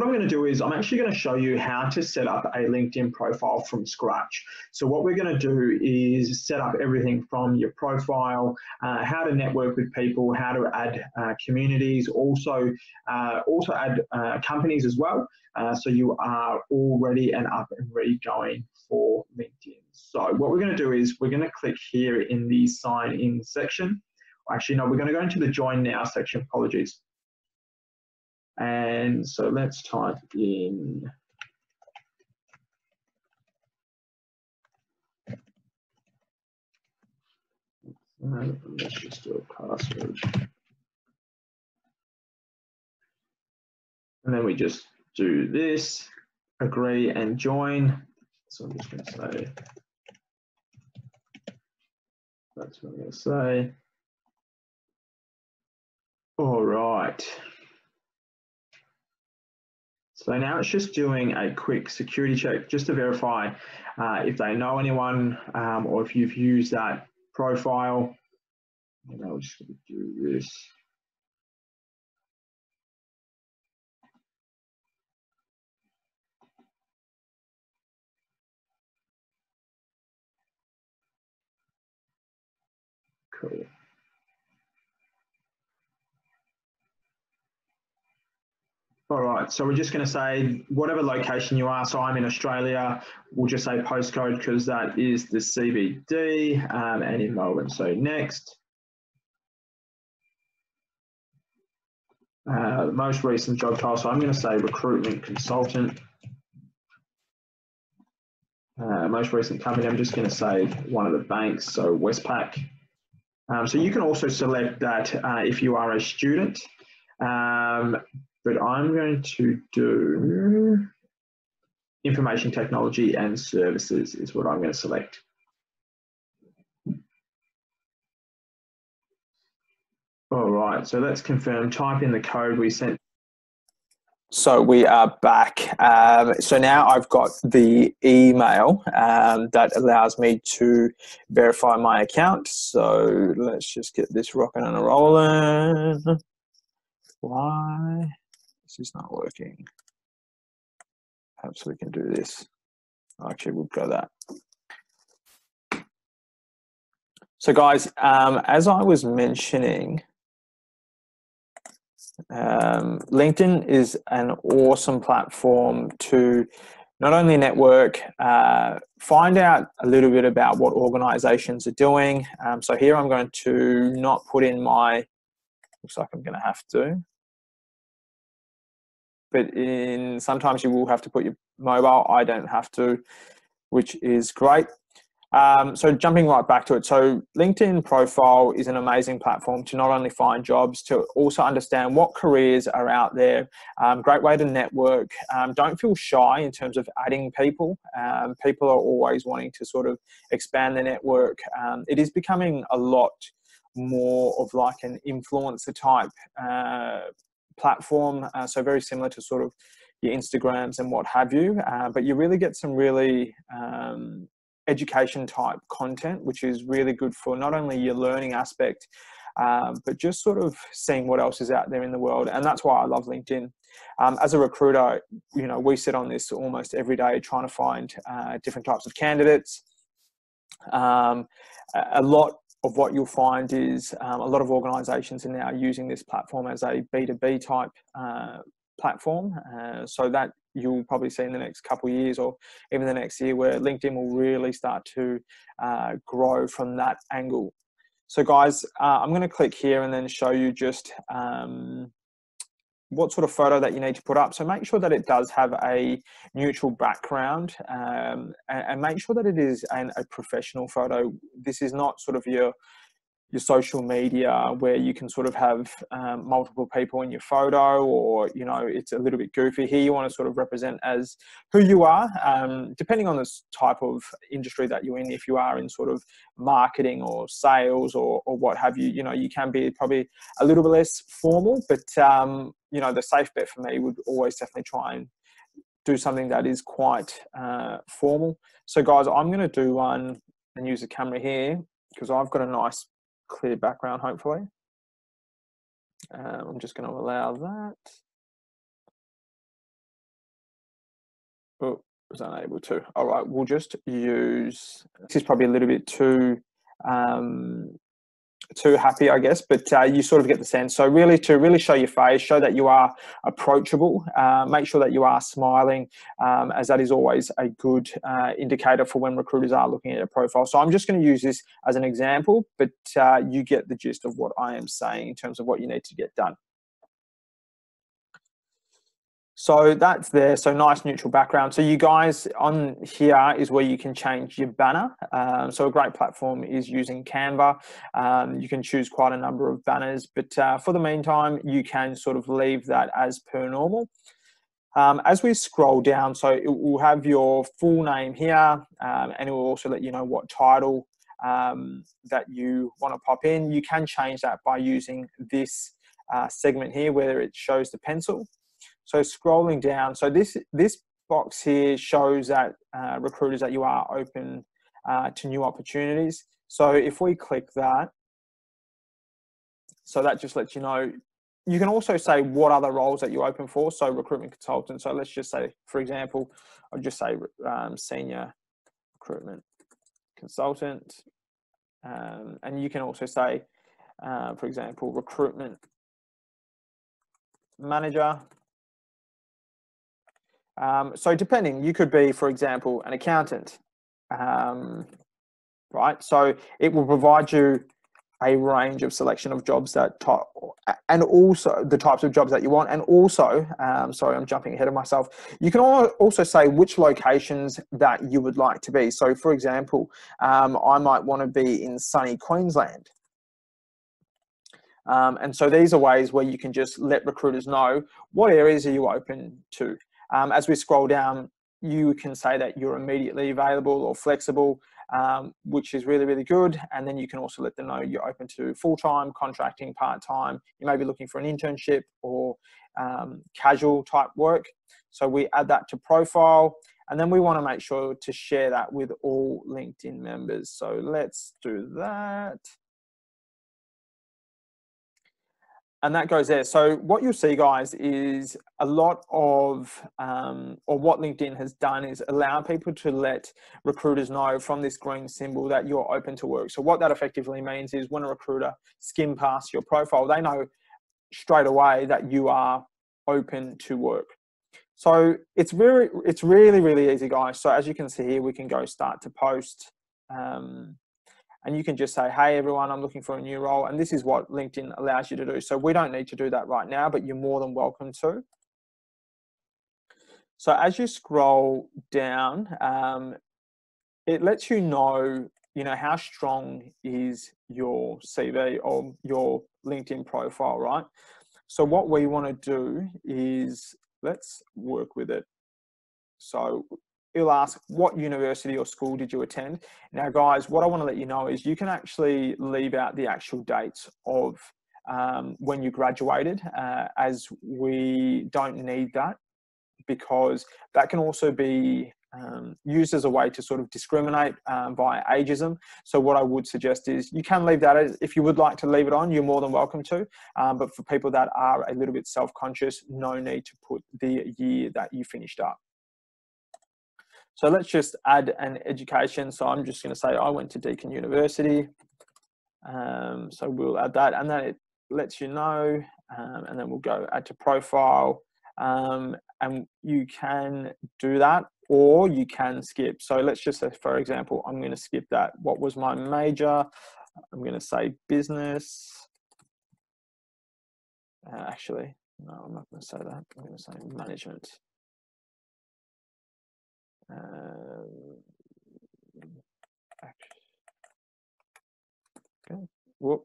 what I'm going to do is I'm actually going to show you how to set up a LinkedIn profile from scratch. So what we're going to do is set up everything from your profile, uh, how to network with people, how to add uh, communities, also uh, also add uh, companies as well. Uh, so you are all ready and up and ready going for LinkedIn. So what we're going to do is we're going to click here in the sign in section. Actually, no, we're going to go into the join now section. Apologies. And so let's type in let's just do a password. And then we just do this, agree and join. So I'm just going to say, that's what I'm going to say. All right. So now it's just doing a quick security check just to verify uh, if they know anyone um, or if you've used that profile. And I'll just do this. Cool. All right, so we're just going to say whatever location you are. So I'm in Australia. We'll just say postcode because that is the CBD um, and in Melbourne. So next. Uh, most recent job title. So I'm going to say recruitment consultant. Uh, most recent company, I'm just going to say one of the banks, so Westpac. Um, so you can also select that uh, if you are a student. Um, but I'm going to do information technology and services is what I'm going to select. All right, so let's confirm, type in the code we sent. So we are back. Um, so now I've got the email um, that allows me to verify my account. So let's just get this rocking and rolling. Why? This is not working. Perhaps we can do this. Actually, we'll go that. So guys, um, as I was mentioning, um, LinkedIn is an awesome platform to not only network, uh, find out a little bit about what organizations are doing. Um, so here I'm going to not put in my, looks like I'm going to have to but in sometimes you will have to put your mobile. I don't have to, which is great. Um, so jumping right back to it, so LinkedIn profile is an amazing platform to not only find jobs, to also understand what careers are out there. Um, great way to network. Um, don't feel shy in terms of adding people. Um, people are always wanting to sort of expand their network. Um, it is becoming a lot more of like an influencer type uh, platform. Uh, so very similar to sort of your Instagrams and what have you. Uh, but you really get some really um, education type content, which is really good for not only your learning aspect, um, but just sort of seeing what else is out there in the world. And that's why I love LinkedIn. Um, as a recruiter, you know, we sit on this almost every day trying to find uh, different types of candidates. Um, a lot of what you'll find is um, a lot of organizations are now using this platform as a B2B type uh, platform. Uh, so that you'll probably see in the next couple of years or even the next year where LinkedIn will really start to uh, grow from that angle. So guys, uh, I'm going to click here and then show you just um, what sort of photo that you need to put up. So make sure that it does have a neutral background um, and, and, make sure that it is an, a professional photo. This is not sort of your your social media where you can sort of have um, multiple people in your photo or you know it's a little bit goofy here you want to sort of represent as who you are um, depending on this type of industry that you're in if you are in sort of marketing or sales or, or what have you you know you can be probably a little bit less formal but um, you know the safe bet for me would always definitely try and do something that is quite uh, formal so guys i'm going to do one and use the camera here because i've got a nice clear background, hopefully. Um, I'm just going to allow that. oh, was unable to. All right, we'll just use. This is probably a little bit too um, too happy, I guess, but uh, you sort of get the sense. So really, to really show your face, show that you are approachable, uh, make sure that you are smiling, um, as that is always a good uh, indicator for when recruiters are looking at a profile. So I'm just going to use this as an example, but uh, you get the gist of what I am saying in terms of what you need to get done. So that's there. So nice neutral background. So you guys on here is where you can change your banner. Um, so a great platform is using Canva. Um, you can choose quite a number of banners, but uh, for the meantime, you can sort of leave that as per normal. Um, as we scroll down, so it will have your full name here, um, and it will also let you know what title um, that you want to pop in. You can change that by using this uh, segment here where it shows the pencil. So scrolling down, so this this box here shows that uh, recruiters that you are open uh, to new opportunities. So if we click that, so that just lets you know. You can also say what other roles that you're open for. So recruitment consultant. So let's just say, for example, I'll just say um, senior recruitment consultant. Um, and you can also say, uh, for example, recruitment manager um, so depending, you could be, for example, an accountant, um, right? So it will provide you a range of selection of jobs that and also the types of jobs that you want and also um, sorry i'm jumping ahead of myself. You can also say which locations that you would like to be. So for example um, i might want to be in sunny queensland. Um, and so these are ways where you can just let recruiters know what areas are you open to um, as we scroll down, you can say that you're immediately available or flexible, um, which is really, really good. And then you can also let them know you're open to full-time, contracting, part-time. You may be looking for an internship or um, casual type work. So we add that to profile. And then we want to make sure to share that with all LinkedIn members. So let's do that. And that goes there. So what you'll see, guys, is a lot of, um, or what LinkedIn has done is allow people to let recruiters know from this green symbol that you're open to work. So what that effectively means is when a recruiter skim past your profile, they know straight away that you are open to work. So it's very, it's really, really easy, guys. So as you can see here, we can go start to post. Um, and you can just say, hey, everyone, I'm looking for a new role. And this is what LinkedIn allows you to do. So we don't need to do that right now, but you're more than welcome to. So as you scroll down, um, it lets you know, you know, how strong is your CV or your LinkedIn profile, right? So what we want to do is let's work with it. So it'll ask what university or school did you attend now guys what i want to let you know is you can actually leave out the actual dates of um, when you graduated uh, as we don't need that because that can also be um, used as a way to sort of discriminate um, by ageism. So what I would suggest is you can leave that as, if you would like to leave it on, you're more than welcome to. Um, but for people that are a little bit self-conscious, no need to put the year that you finished up. So let's just add an education. So I'm just going to say I went to Deakin University. Um, so we'll add that and then it lets you know um, and then we'll go add to profile um, and you can do that or you can skip. So let's just say, for example, I'm going to skip that. What was my major? I'm going to say business. Uh, actually, no, I'm not going to say that. I'm going to say management. Um, okay. Whoop.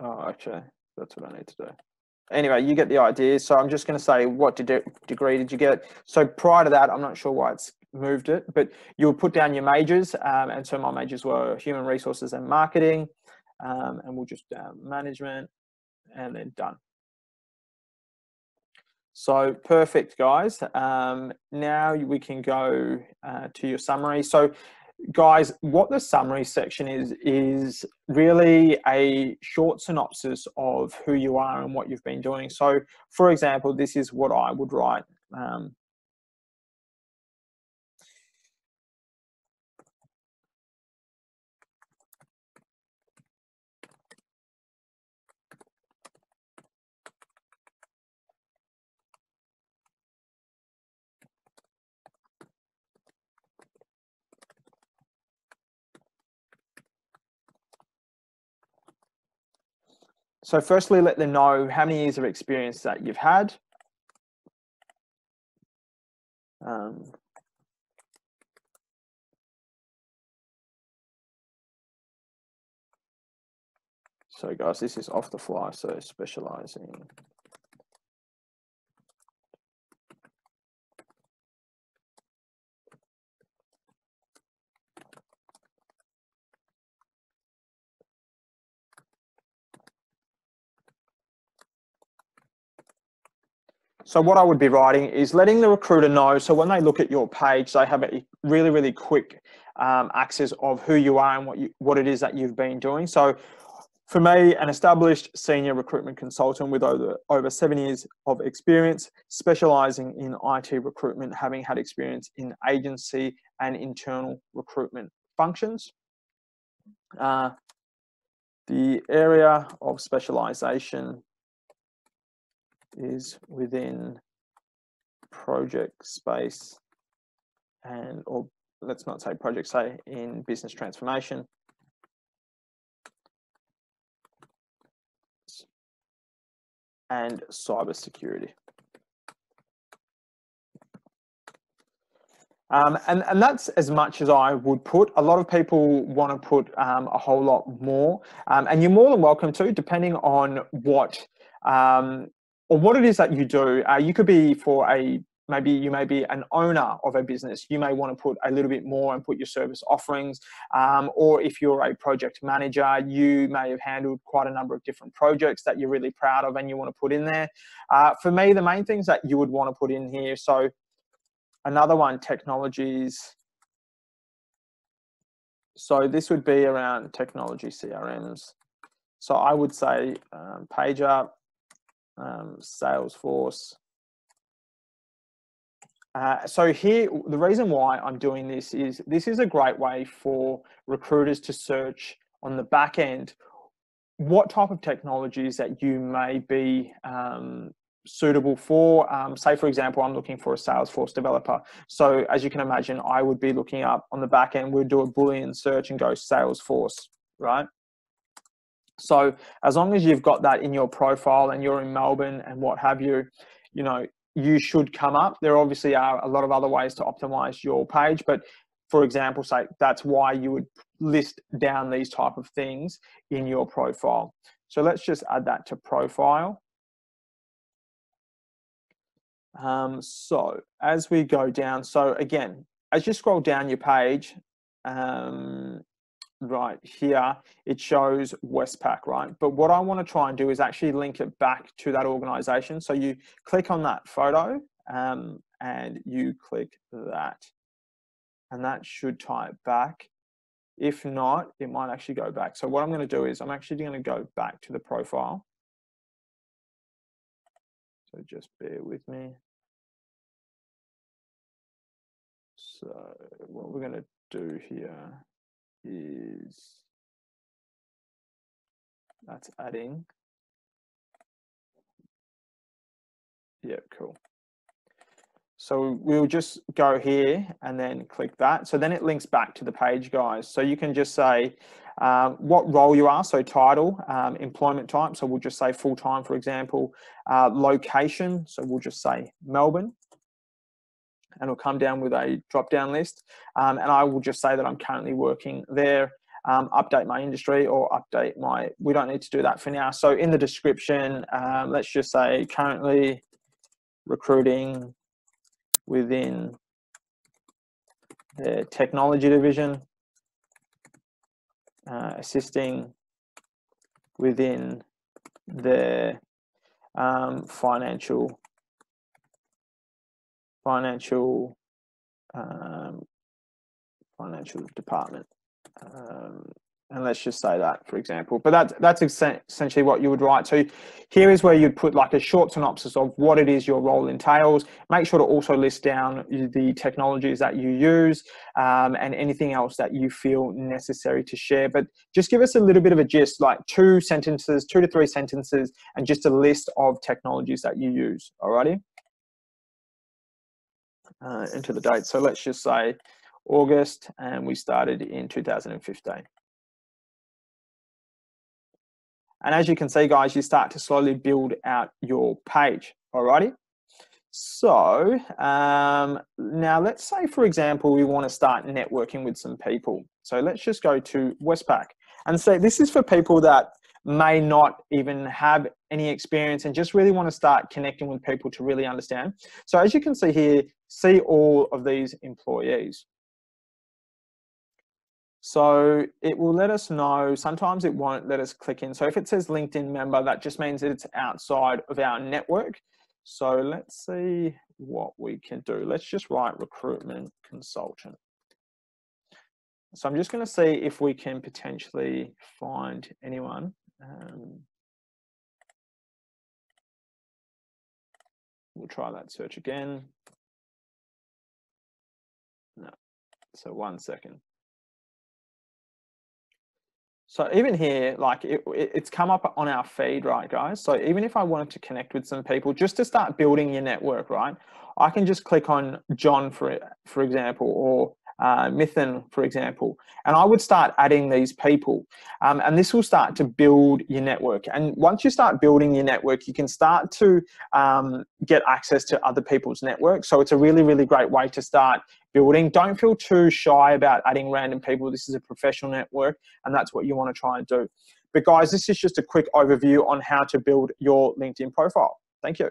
Oh, actually, that's what I need to do. Anyway, you get the idea. So I'm just going to say, what de degree did you get? So prior to that, I'm not sure why it's moved it, but you'll put down your majors. Um, and so my majors were human resources and marketing. Um, and we'll just uh, management and then done. So perfect, guys. Um, now we can go uh, to your summary. So guys, what the summary section is, is really a short synopsis of who you are and what you've been doing. So for example, this is what I would write. Um, So firstly, let them know how many years of experience that you've had. Um, so guys, this is off the fly, so specializing. So what I would be writing is letting the recruiter know. So when they look at your page, they have a really, really quick um, access of who you are and what you, what it is that you've been doing. So for me, an established senior recruitment consultant with over, over seven years of experience, specializing in IT recruitment, having had experience in agency and internal recruitment functions. Uh, the area of specialization is within project space and or let's not say project say in business transformation. And cyber security Um, and, and that's as much as I would put. A lot of people want to put um, a whole lot more, um, and you're more than welcome to, depending on what um, or what it is that you do. Uh, you could be for a maybe you may be an owner of a business. You may want to put a little bit more and put your service offerings um, or if you're a project manager you may have handled quite a number of different projects that you're really proud of and you want to put in there. Uh, for me the main things that you would want to put in here so another one technologies. So this would be around technology crms so i would say um, pager um, Salesforce. Uh, so here, the reason why I'm doing this is this is a great way for recruiters to search on the back end what type of technologies that you may be um, suitable for. Um, say, for example, I'm looking for a Salesforce developer. So as you can imagine, I would be looking up on the back end, we'd do a Boolean search and go Salesforce, right? So as long as you've got that in your profile and you're in Melbourne and what have you, you know, you should come up. There obviously are a lot of other ways to optimize your page, but for example, say that's why you would list down these type of things in your profile. So let's just add that to profile. Um, so as we go down, so again, as you scroll down your page, um, right here, it shows Westpac, right? But what I want to try and do is actually link it back to that organization. So you click on that photo um, and you click that. And that should tie it back. If not, it might actually go back. So what I'm going to do is I'm actually going to go back to the profile. So just bear with me. So what we're going to do here is that's adding. Yeah, cool. So we'll just go here and then click that. So then it links back to the page, guys. So you can just say um, what role you are, so title, um, employment type. So we'll just say full-time, for example. Uh, location, so we'll just say Melbourne and it'll come down with a drop down list. Um, and I will just say that I'm currently working there, um, update my industry or update my, we don't need to do that for now. So in the description, um, let's just say currently recruiting within the technology division, uh, assisting within the um, financial financial um, financial department. Um, and let's just say that for example. But that, that's essentially what you would write. So here is where you'd put like a short synopsis of what it is your role entails. Make sure to also list down the technologies that you use um, and anything else that you feel necessary to share. But just give us a little bit of a gist like two sentences two to three sentences and just a list of technologies that you use. Alrighty uh, into the date so let's just say August and we started in 2015 And as you can see, guys, you start to slowly build out your page, alrighty? So um, now let's say, for example, we want to start networking with some people. So let's just go to Westpac and say this is for people that may not even have any experience and just really want to start connecting with people to really understand. So as you can see here, see all of these employees. So it will let us know, sometimes it won't let us click in. So if it says LinkedIn member, that just means that it's outside of our network. So let's see what we can do. Let's just write recruitment consultant. So I'm just going to see if we can potentially find anyone. Um, we'll try that search again. So one second. So even here, like it, it's come up on our feed, right, guys? So even if I wanted to connect with some people, just to start building your network, right, I can just click on John, for for example, or uh, for example, and I would start adding these people. Um, and this will start to build your network. And once you start building your network, you can start to um, get access to other people's networks. So it's a really, really great way to start building. Don't feel too shy about adding random people. This is a professional network, and that's what you want to try and do. But guys, this is just a quick overview on how to build your LinkedIn profile. Thank you.